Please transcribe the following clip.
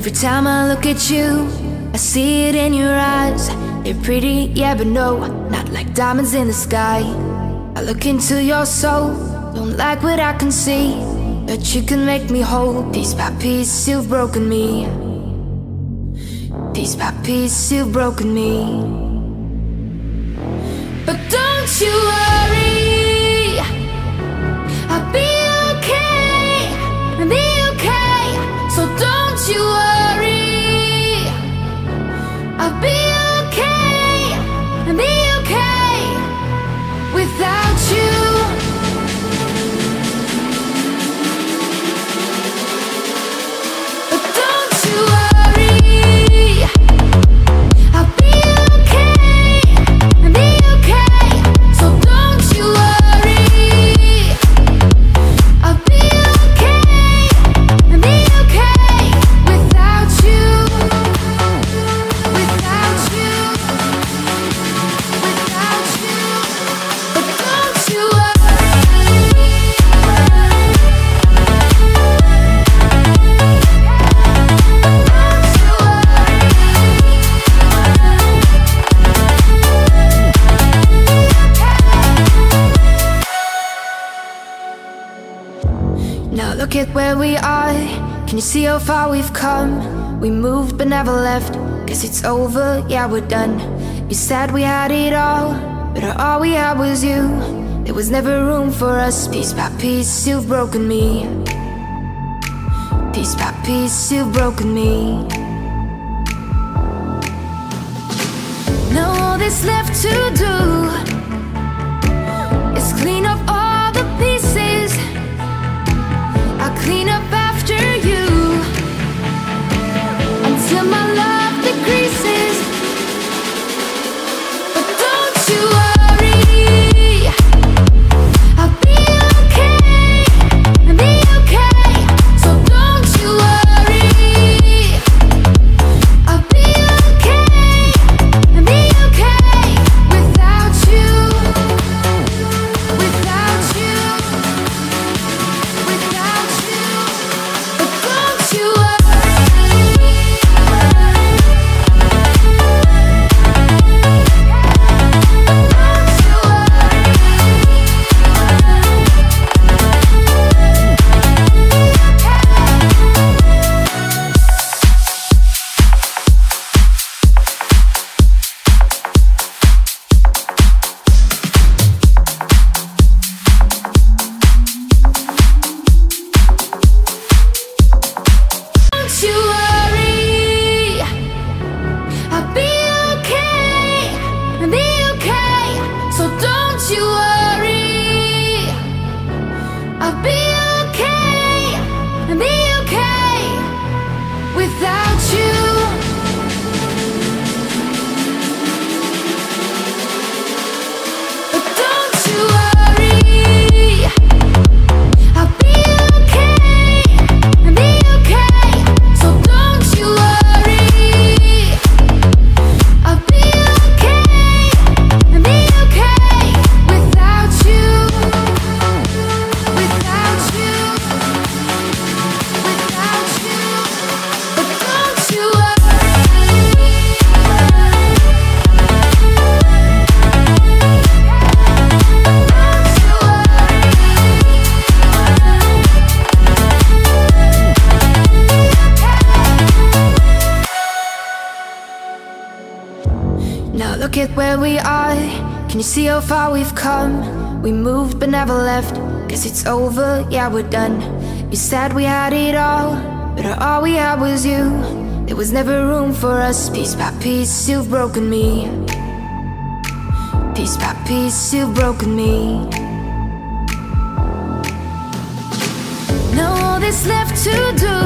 Every time I look at you, I see it in your eyes. They're pretty, yeah, but no, not like diamonds in the sky. I look into your soul, don't like what I can see. But you can make me whole, piece by piece, you've broken me. Piece by piece, you've broken me. But don't you worry, I'll be Now look at where we are. Can you see how far we've come? We moved but never left. Guess it's over, yeah, we're done. You said we had it all, but all we had was you. There was never room for us. Piece by piece, you've broken me. Piece by piece, you've broken me. Now all that's left to do clean up you worry, I'll be okay, I'll be okay. So don't you worry, at where we are. Can you see how far we've come? We moved but never left. Guess it's over, yeah, we're done. You said we had it all, but all we had was you. There was never room for us. Piece by piece, you've broken me. Piece by piece, you've broken me. Now all that's left to do